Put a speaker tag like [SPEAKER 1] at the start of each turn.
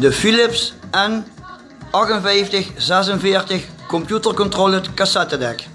[SPEAKER 1] de Philips N5846 computercontrolled cassettedek.